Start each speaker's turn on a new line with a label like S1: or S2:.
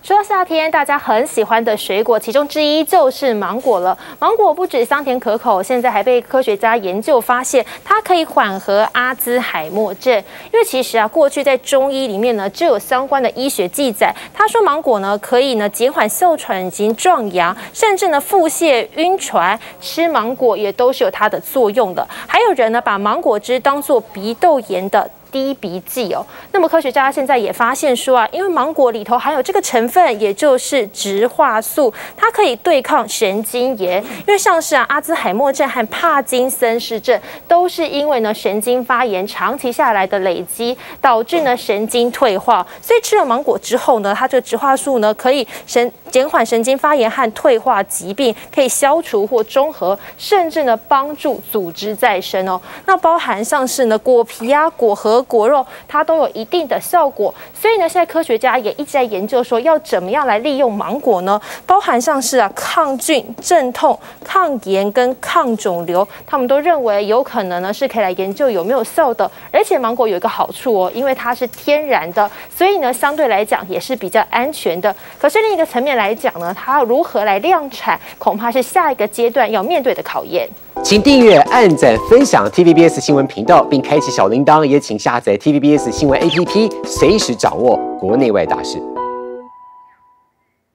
S1: 说到夏天，大家很喜欢的水果，其中之一就是芒果了。芒果不止香甜可口，现在还被科学家研究发现，它可以缓和阿兹海默症。因为其实啊，过去在中医里面呢，就有相关的医学记载。他说芒果呢，可以呢减缓哮喘及壮阳，甚至呢腹泻、晕船，吃芒果也都是有它的作用的。还有人呢，把芒果汁当做鼻窦炎的。滴鼻剂哦，那么科学家现在也发现说啊，因为芒果里头含有这个成分，也就是植化素，它可以对抗神经炎。因为像是啊阿兹海默症和帕金森氏症，都是因为呢神经发炎长期下来的累积，导致呢神经退化。所以吃了芒果之后呢，它这个植化素呢可以神减缓神经发炎和退化疾病，可以消除或中和，甚至呢帮助组织再生哦。那包含像是呢果皮啊果核。果肉它都有一定的效果，所以呢，现在科学家也一直在研究说要怎么样来利用芒果呢？包含像是啊抗菌、镇痛、抗炎跟抗肿瘤，他们都认为有可能呢是可以来研究有没有效的。而且芒果有一个好处哦，因为它是天然的，所以呢相对来讲也是比较安全的。可是另一个层面来讲呢，它如何来量产，恐怕是下一个阶段要面对的考验。
S2: 请订阅、按赞、分享 TVBS 新闻频道，并开启小铃铛。也请下载 TVBS 新闻 APP，随时掌握国内外大事。